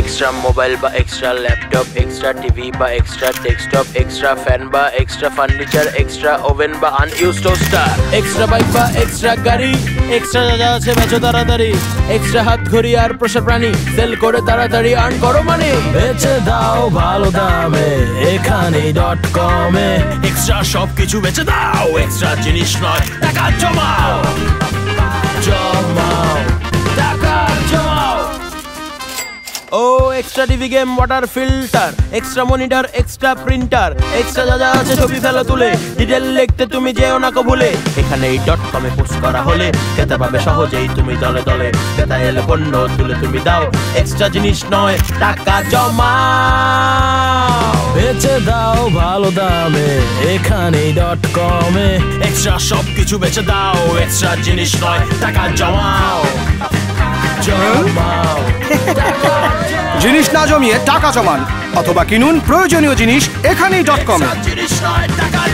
Extra mobile বা extra laptop extra TV বা extra desktop extra fan বা extra furniture extra oven বা আনইউজ toaster extra bike বা extra গাড়ি এক্সট্রা যা আছে বেচো তাড়াতাড়ি। এক্সট্রা হাত ঘড়ি আর পোষা প্রাণী সেল করে তাড়াতাড়ি আর্ন করো মানে বেচে দাও ভালো দামে এখানে ডট কমে এক্সট্রা সব কিছু বেচে দাও এক্সট্রা জিনিস নয়, টাকা জমাও। ও extra TV game water filter extra monitor extra printer extra যা যা আছে ছবি ফেলো তুলে ডিটেল লিখতে তুমি যেও না ভুলে এখানে এই ডট কমে পোস্ট করা হলে, খেতে পাবে সহজেই তুমি দলে দলে। ক্রেতা এলে পণ্য তুলে তুমি দাও এক্সট্রা জিনিস নয়, টাকা জমা বেচে দাও ভালো দামে এখানে ডট কমে এক্সট্রা সব কিছু বেচে দাও এক্সট্রা জিনিস নয়, টাকা জমাও। জমাও। জিনিস না জমিয়ে টাকা জমান অথবা কিনুন প্রয়োজনীয় জিনিস এখানেই ডট কম জিনিস টাকা